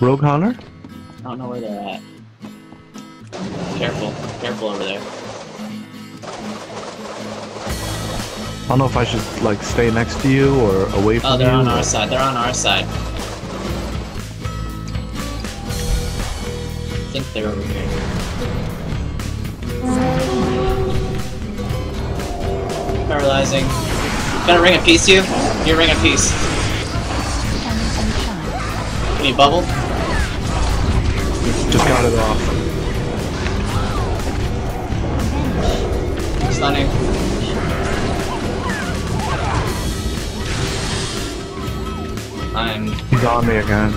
Rogue Hunter? I don't know where they're at. Careful. Careful over there. I don't know if I should like stay next to you or away oh, from you. Oh, they're you. on or- our side. They're on our side. I think they're over here. Paralyzing. Got a ring of peace, you? Your ring of peace. Can you bubble? Just got it off. Stunning. I'm He's on me again.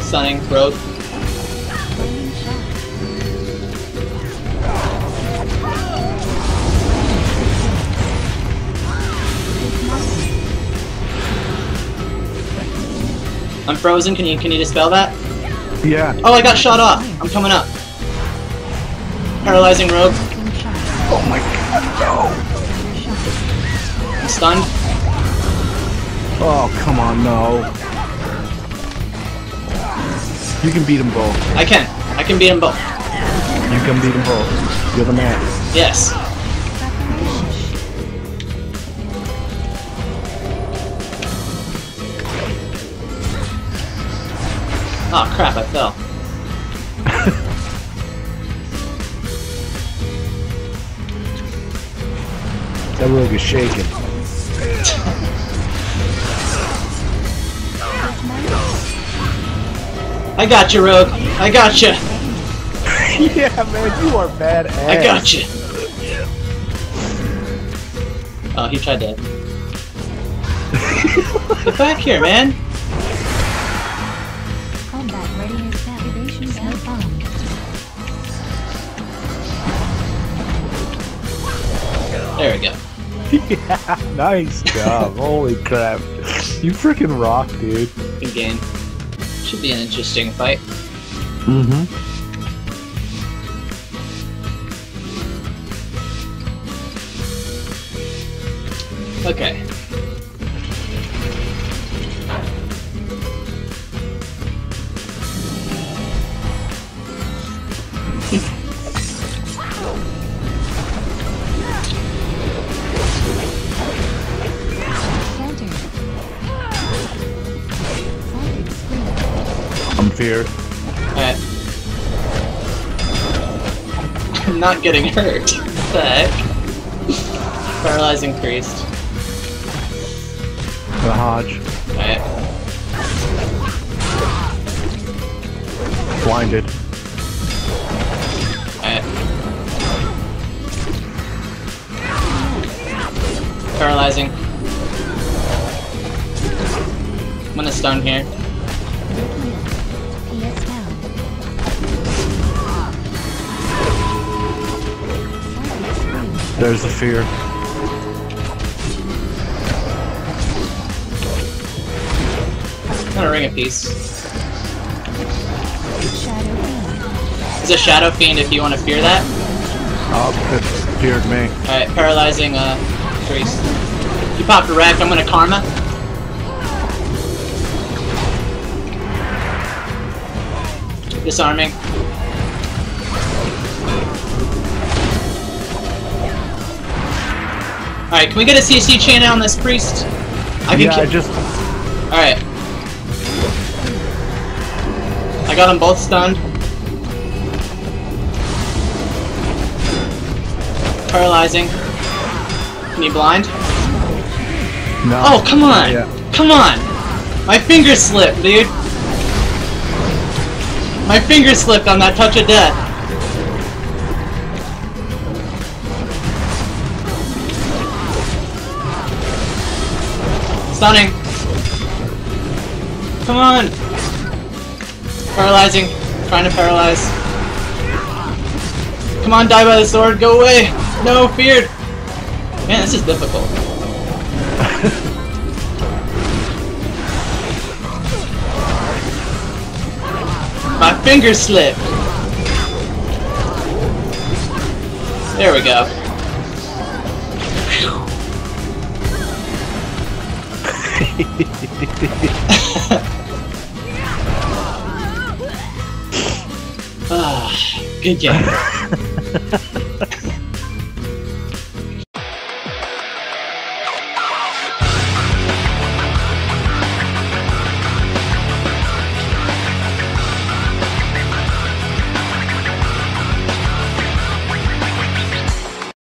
stunning. Rogue. I'm frozen. Can you can you dispel that? Yeah. Oh, I got shot off. I'm coming up. Paralyzing rogue. Oh my god, no. I'm stunned. Oh, come on, no. You can beat them both. I can. I can beat them both. You can beat them both. You're the man. Yes. Oh crap! I fell. That rogue is shaking. I got you, Rogue. I got you. yeah, man, you are badass. I got you. Oh, he tried to. Get back here, man. yeah, nice job. Holy crap. You freaking rock, dude. Good game. Should be an interesting fight. Mm-hmm. Okay. I'm. Alright. Uh, I'm not getting hurt. What the heck? Paralyze increased. The Hodge. Alright. Blinded. Alright. Paralyzing. I'm gonna stun here. There's the fear. I'm gonna ring a peace. Is a Shadow Fiend if you want to fear that. Oh, it feared me. Alright, paralyzing uh priest. You popped a wreck, I'm gonna karma. Disarming. Alright, can we get a CC chain on this priest? I can yeah, I just... Alright. I got them both stunned. Paralyzing. Can you blind? No. Oh, come on! Come on! My finger slipped, dude! My finger slipped on that touch of death. Stunning. Come on! Paralyzing. Trying to paralyze. Come on, die by the sword, go away! No, feared! Man, this is difficult. My finger slipped. There we go. ah, good game.